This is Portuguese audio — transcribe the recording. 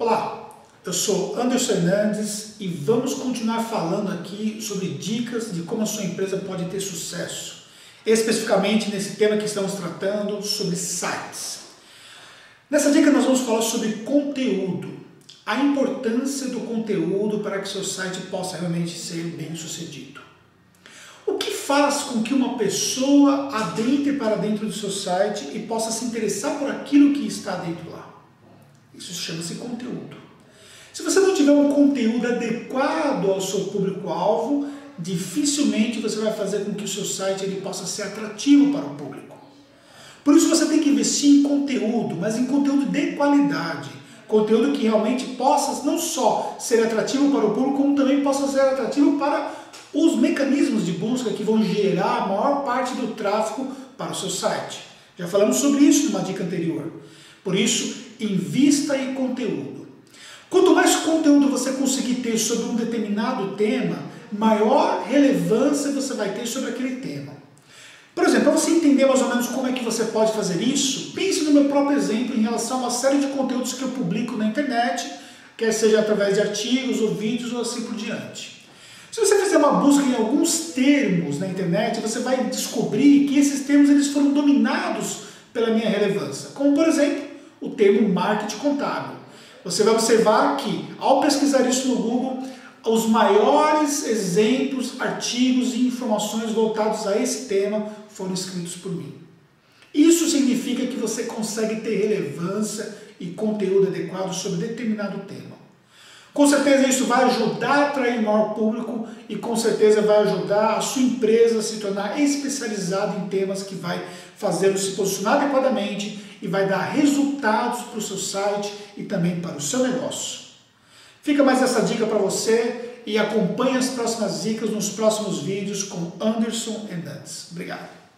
Olá, eu sou Anderson Hernandes e vamos continuar falando aqui sobre dicas de como a sua empresa pode ter sucesso. Especificamente nesse tema que estamos tratando sobre sites. Nessa dica nós vamos falar sobre conteúdo, a importância do conteúdo para que seu site possa realmente ser bem sucedido. O que faz com que uma pessoa adentre para dentro do seu site e possa se interessar por aquilo que está dentro lá? Isso chama-se conteúdo. Se você não tiver um conteúdo adequado ao seu público-alvo, dificilmente você vai fazer com que o seu site ele possa ser atrativo para o público. Por isso você tem que investir em conteúdo, mas em conteúdo de qualidade. Conteúdo que realmente possa não só ser atrativo para o público, como também possa ser atrativo para os mecanismos de busca que vão gerar a maior parte do tráfego para o seu site. Já falamos sobre isso numa dica anterior. Por isso, invista em conteúdo. Quanto mais conteúdo você conseguir ter sobre um determinado tema, maior relevância você vai ter sobre aquele tema. Por exemplo, para você entender mais ou menos como é que você pode fazer isso, pense no meu próprio exemplo em relação a uma série de conteúdos que eu publico na internet, quer seja através de artigos ou vídeos ou assim por diante. Se você fizer uma busca em alguns termos na internet, você vai descobrir que esses termos eles foram dominados pela minha relevância. Como, por exemplo, o termo marketing contábil. Você vai observar que, ao pesquisar isso no Google, os maiores exemplos, artigos e informações voltados a esse tema foram escritos por mim. Isso significa que você consegue ter relevância e conteúdo adequado sobre determinado tema. Com certeza isso vai ajudar a atrair maior público e com certeza vai ajudar a sua empresa a se tornar especializada em temas que vai fazê-lo se posicionar adequadamente e vai dar resultados para o seu site e também para o seu negócio. Fica mais essa dica para você e acompanhe as próximas dicas nos próximos vídeos com Anderson Hernandes. Obrigado.